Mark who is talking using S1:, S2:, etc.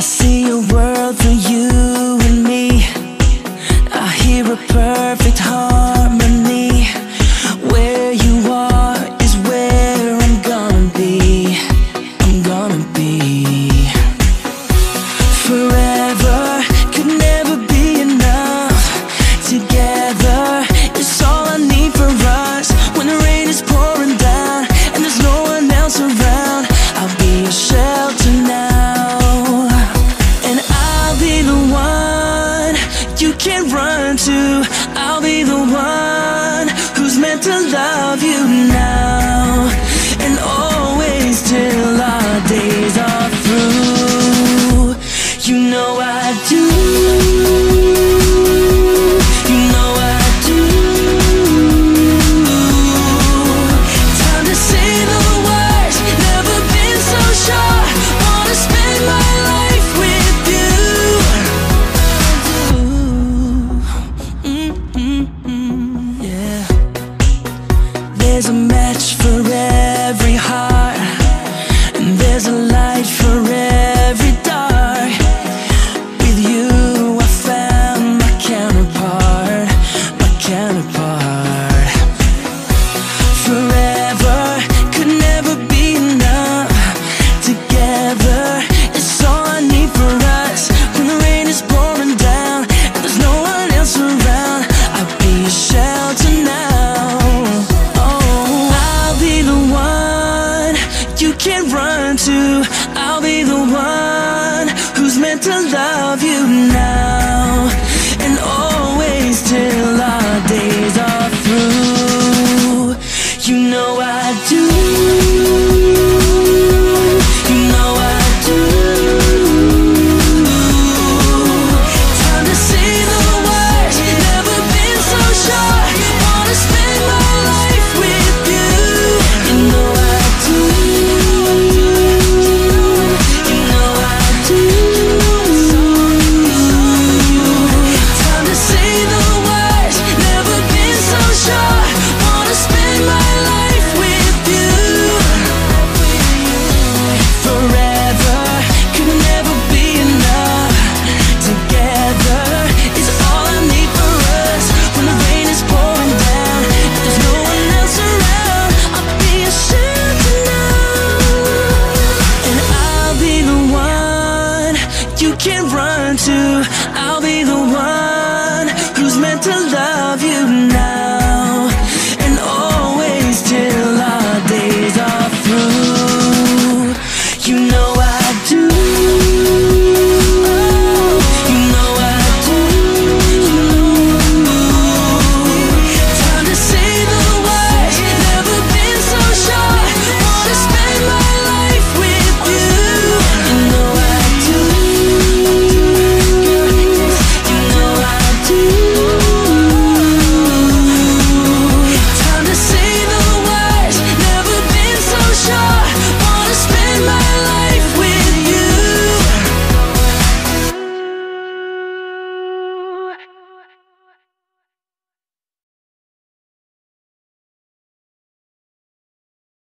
S1: see a world for you and me. I hear a perfect harmony. Where you are is where I'm gonna be. I'm gonna be. Can run to. I'll be the one who's meant to love you now Forever could never be enough. Together, it's all I need for us. When the rain is pouring down and there's no one else around, I'll be your shelter now. Oh, I'll be the one you can run to. I'll be the one who's meant to love you now to. I'll be the one who's meant to love you now